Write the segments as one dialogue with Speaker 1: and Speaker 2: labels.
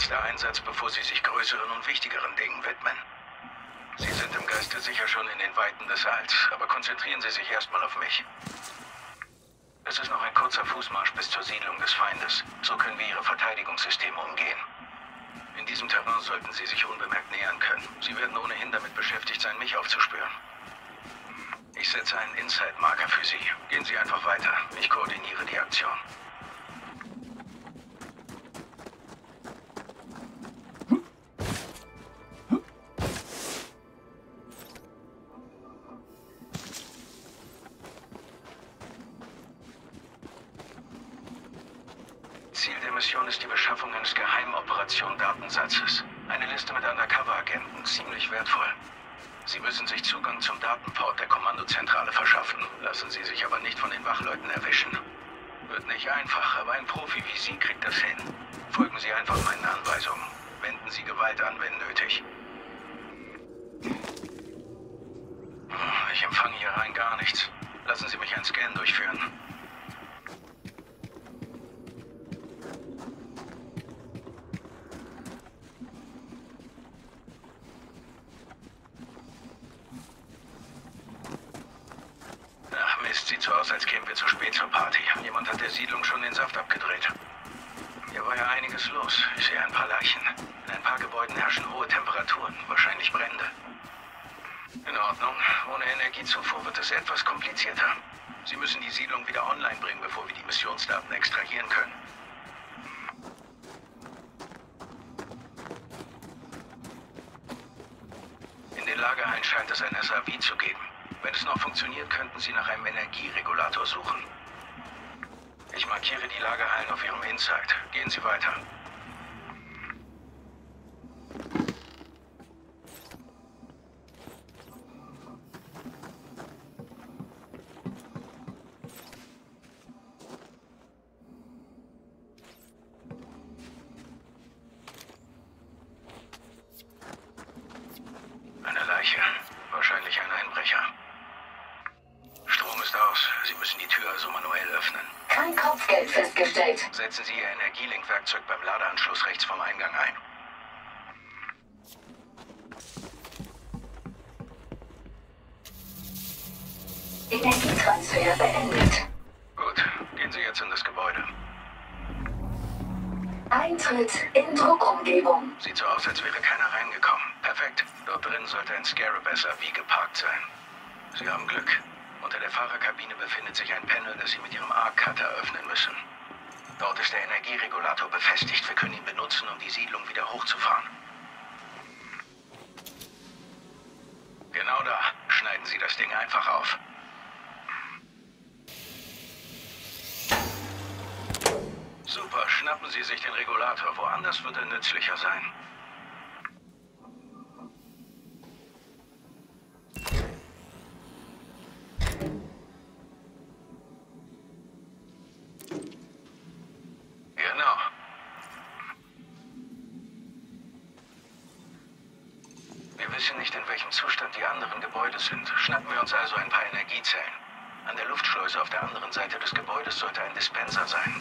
Speaker 1: letzter Einsatz, bevor Sie sich größeren und wichtigeren Dingen widmen. Sie sind im Geiste sicher schon in den Weiten des Alls, aber konzentrieren Sie sich erstmal auf mich. Es ist noch ein kurzer Fußmarsch bis zur Siedlung des Feindes. So können wir Ihre Verteidigungssysteme umgehen. In diesem Terrain sollten Sie sich unbemerkt nähern können. Sie werden ohnehin damit beschäftigt sein, mich aufzuspüren. Ich setze einen Inside-Marker für Sie. Gehen Sie einfach weiter. Ich koordiniere die Aktion. Zugang zum Datenport der Kommandozentrale verschaffen. Lassen Sie sich aber nicht von den Wachleuten erwischen. Wird nicht einfach, aber ein Profi wie Sie kriegt das hin. Folgen Sie einfach meinen Anweisungen. Wenden Sie Gewalt an, wenn nötig. Ich empfange hier rein gar nichts. Lassen Sie mich einen Scan durchführen. Sieht so aus, als kämen wir zu spät zur Party. Jemand hat der Siedlung schon den Saft abgedreht. Hier war ja einiges los. Ich sehe ein paar Leichen. In ein paar Gebäuden herrschen hohe Temperaturen, wahrscheinlich Brände. In Ordnung. Ohne Energiezufuhr wird es etwas komplizierter. Sie müssen die Siedlung wieder online bringen, bevor wir die Missionsdaten extrahieren können. In den Lagerhallen scheint es ein SAV zu geben. Wenn es noch funktioniert, könnten Sie nach einem Energieregulator suchen. Ich markiere die Lagerhallen auf Ihrem Insight. Gehen Sie weiter. Eine Leiche. Wahrscheinlich ein Einbrecher. Strom ist aus. Sie müssen die Tür also manuell öffnen.
Speaker 2: Kein Kopfgeld festgestellt.
Speaker 1: Setzen Sie Ihr Energielenkwerkzeug beim Ladeanschluss rechts vom Eingang ein.
Speaker 2: Energietransfer beendet.
Speaker 1: Gut, gehen Sie jetzt in das Gebäude.
Speaker 2: Eintritt in Druckumgebung.
Speaker 1: Sieht so aus, als wäre keiner reingekommen. Perfekt. Dort drin sollte ein Scarab SRV geparkt sein. Sie haben Glück. Unter der Fahrerkabine befindet sich ein Panel, das Sie mit Ihrem Arc-Cutter öffnen müssen. Dort ist der Energieregulator befestigt. Wir können ihn benutzen, um die Siedlung wieder hochzufahren. Genau da. Schneiden Sie das Ding einfach auf. Super, schnappen Sie sich den Regulator. Woanders wird er nützlicher sein. Genau. Wir wissen nicht, in welchem Zustand die anderen Gebäude sind. Schnappen wir uns also ein paar Energiezellen. An der Luftschleuse auf der anderen Seite des Gebäudes sollte ein Dispenser sein.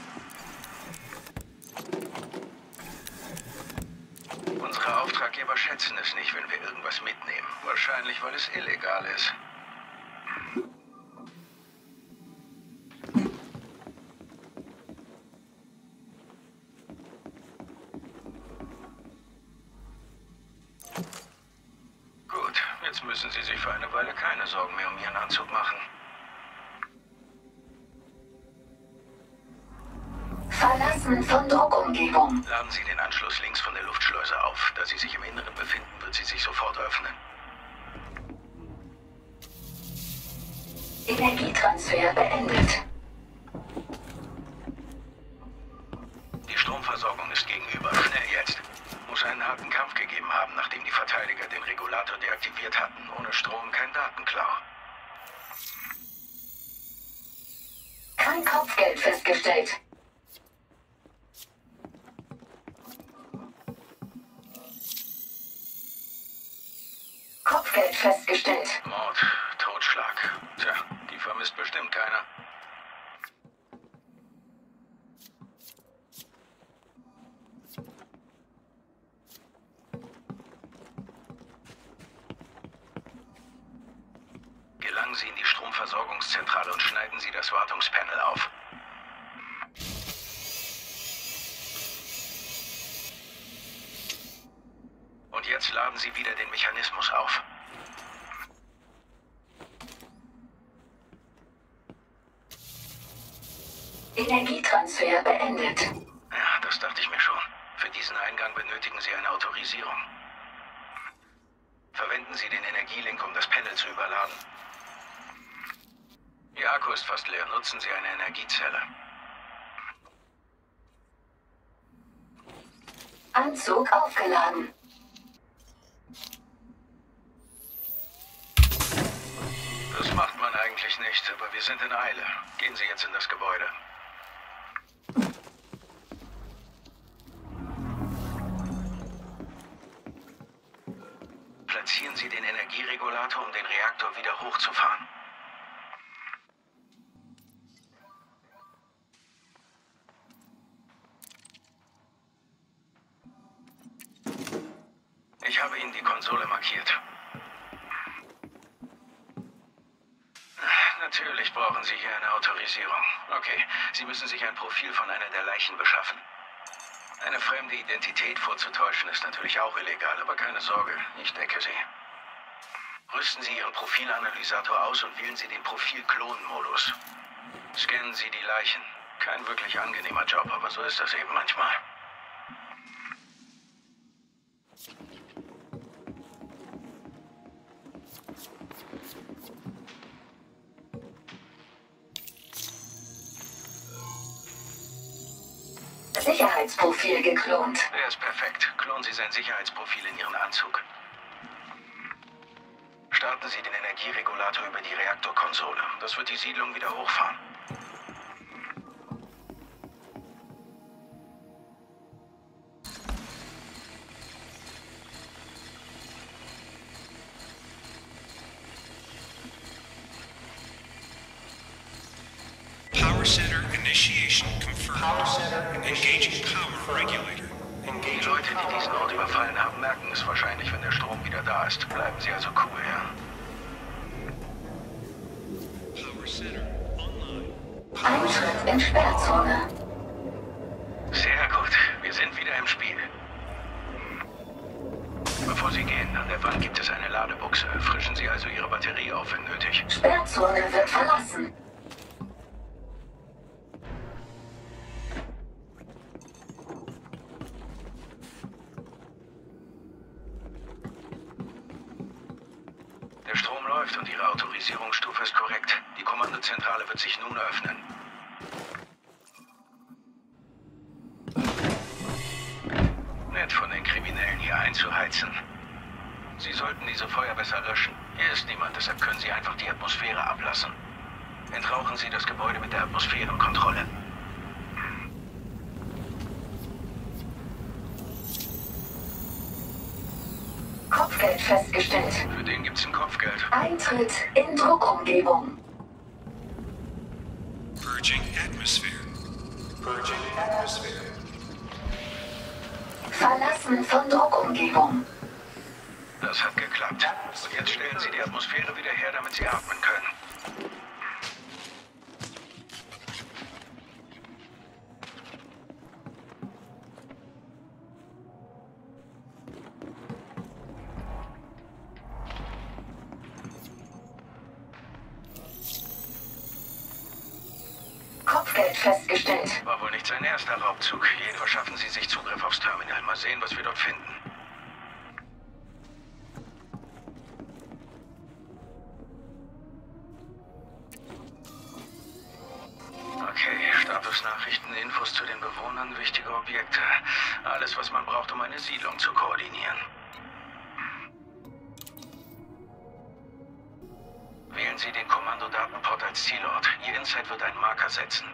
Speaker 1: Unsere Auftraggeber schätzen es nicht, wenn wir irgendwas mitnehmen. Wahrscheinlich, weil es illegal ist. Gut, jetzt müssen Sie sich für eine Weile keine Sorgen mehr um Ihren Anzug machen.
Speaker 2: Verlassen von Druckumgebung.
Speaker 1: Laden Sie den Anschluss links von der Luftschleuse auf. Da Sie sich im Inneren befinden, wird sie sich sofort öffnen.
Speaker 2: Energietransfer beendet.
Speaker 1: Die Stromversorgung ist gegenüber. Schnell jetzt. Muss einen harten Kampf gegeben haben, nachdem die Verteidiger den Regulator deaktiviert hatten. Ohne Strom
Speaker 2: bestellt. Kopfgeld festgestellt.
Speaker 1: Mord, Totschlag. Tja, die vermisst bestimmt keiner. Gelangen Sie in die Stromversorgungszentrale und schneiden Sie das Wartungspanel auf. Und jetzt laden Sie wieder den Mechanismus auf.
Speaker 2: Energietransfer beendet.
Speaker 1: Ja, das dachte ich mir schon. Für diesen Eingang benötigen Sie eine Autorisierung. Verwenden Sie den Energielink, um das Panel zu überladen. Ihr Akku ist fast leer. Nutzen Sie eine Energiezelle.
Speaker 2: Anzug aufgeladen.
Speaker 1: Eigentlich nicht, aber wir sind in Eile. Gehen Sie jetzt in das Gebäude. Platzieren Sie den Energieregulator, um den Reaktor wieder hochzufahren. Ich habe Ihnen die Konsole markiert. Natürlich brauchen Sie hier eine Autorisierung. Okay, Sie müssen sich ein Profil von einer der Leichen beschaffen. Eine fremde Identität vorzutäuschen ist natürlich auch illegal, aber keine Sorge, ich decke Sie. Rüsten Sie Ihren Profilanalysator aus und wählen Sie den Profil-Klon-Modus. Scannen Sie die Leichen. Kein wirklich angenehmer Job, aber so ist das eben manchmal.
Speaker 2: Sicherheitsprofil geklont.
Speaker 1: Der ist perfekt. Klonen Sie sein Sicherheitsprofil in Ihren Anzug. Starten Sie den Energieregulator über die Reaktorkonsole. Das wird die Siedlung wieder hochfahren. Die Leute, die diesen Ort überfallen haben, merken es wahrscheinlich, wenn der Strom wieder da ist. Bleiben Sie also cool, ja?
Speaker 3: Power center online.
Speaker 2: Eintritt in Sperrzone.
Speaker 1: Sehr gut. Wir sind wieder im Spiel. Bevor Sie gehen, an der Wand gibt es eine Ladebuchse. Frischen Sie also Ihre Batterie auf, wenn nötig.
Speaker 2: Sperrzone wird verlassen.
Speaker 1: Läuft und Ihre Autorisierungsstufe ist korrekt. Die Kommandozentrale wird sich nun öffnen. Nett von den Kriminellen hier einzuheizen. Sie sollten diese Feuer besser löschen. Hier ist niemand, deshalb können Sie einfach die Atmosphäre ablassen. Entrauchen Sie das Gebäude mit der Atmosphärenkontrolle.
Speaker 2: Kopfgeld festgestellt.
Speaker 1: Für den gibt's ein Kopfgeld.
Speaker 2: Eintritt in Druckumgebung.
Speaker 3: Purging atmosphere. Purging atmosphere.
Speaker 2: Verlassen von Druckumgebung.
Speaker 1: Das hat geklappt. Und jetzt stellen Sie die Atmosphäre wieder her, damit Sie atmen können. Was wir dort finden. Okay, Statusnachrichten, Infos zu den Bewohnern, wichtige Objekte. Alles, was man braucht, um eine Siedlung zu koordinieren. Wählen Sie den Kommandodatenport als Zielort. Ihr Insight wird einen Marker setzen.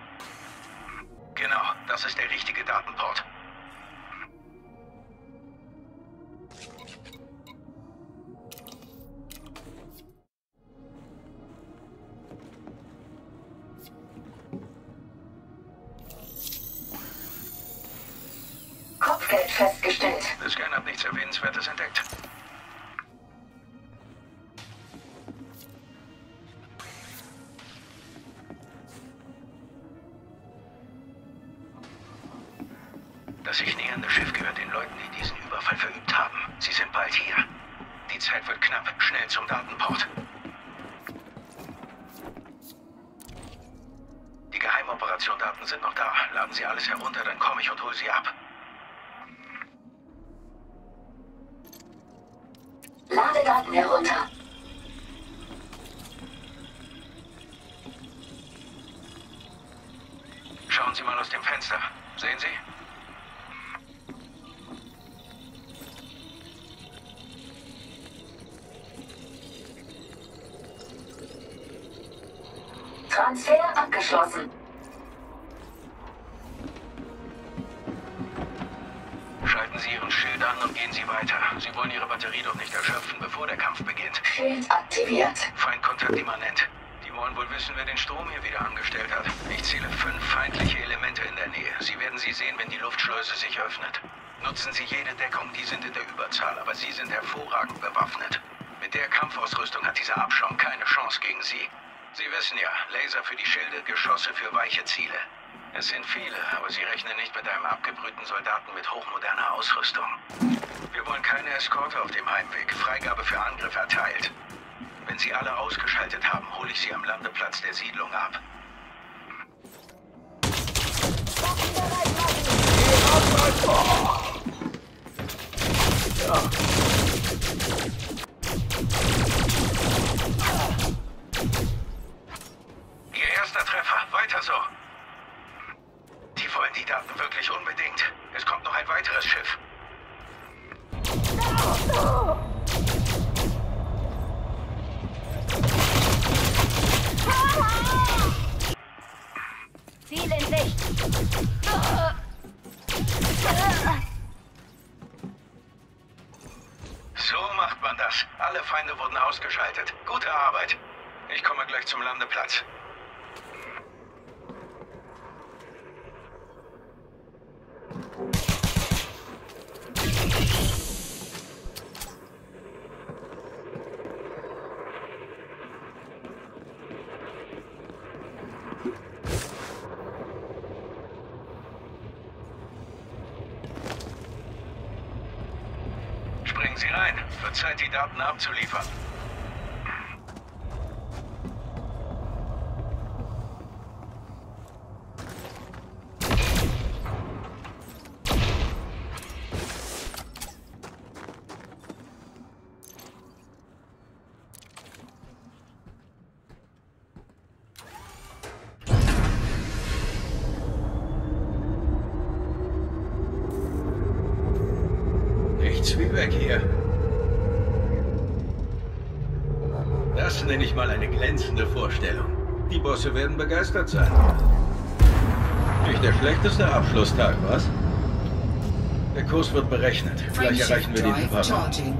Speaker 1: Genau, das ist der richtige Datenport.
Speaker 2: Das sich
Speaker 1: nähernde Schiff gehört den Leuten, die
Speaker 2: diesen
Speaker 1: Überfall verübt haben. Sie sind bald hier. Die Zeit wird knapp. Schnell zum Datenport. Die Geheimoperation-Daten sind noch da. Laden Sie alles
Speaker 2: herunter, dann komme ich und hole Sie ab. Ladedaten herunter.
Speaker 1: Schauen Sie mal aus dem Fenster. Sehen Sie?
Speaker 2: Transfer abgeschlossen.
Speaker 1: Schalten Sie Ihren Schild an und gehen Sie weiter. Sie wollen Ihre Batterie doch nicht erschöpfen, bevor der Kampf beginnt.
Speaker 2: Schild aktiviert.
Speaker 1: Feindkontakt immanent. Die wollen wohl wissen, wer den Strom hier wieder angestellt hat. Ich zähle fünf feindliche Elemente in der Nähe. Sie werden sie sehen, wenn die Luftschleuse sich öffnet. Nutzen Sie jede Deckung, die sind in der Überzahl, aber Sie sind hervorragend bewaffnet. Mit der Kampfausrüstung hat dieser Abschaum keine Chance gegen Sie. Sie wissen ja, Laser für die Schilde, Geschosse für weiche Ziele. Es sind viele, aber Sie rechnen nicht mit einem abgebrühten Soldaten mit hochmoderner Ausrüstung. Wir wollen keine Eskorte auf dem Heimweg. Freigabe für Angriff erteilt. Wenn Sie alle ausgeschaltet haben, hole ich Sie am Landeplatz der Siedlung ab. Ihr so. Die wollen die Daten wirklich unbedingt. Es kommt noch ein weiteres Schiff.
Speaker 4: Ziel in Sicht.
Speaker 1: So macht man das. Alle Feinde wurden ausgeschaltet. Gute Arbeit. Ich komme gleich zum Landeplatz. Springen Sie rein. Wird Zeit, die Daten abzuliefern. Nichts wie weg hier. Das nenne ich mal eine glänzende Vorstellung. Die Bosse werden begeistert sein. Nicht der schlechteste Abschlusstag, was? Der Kurs wird berechnet. Gleich erreichen wir Hyperraum.
Speaker 5: charging.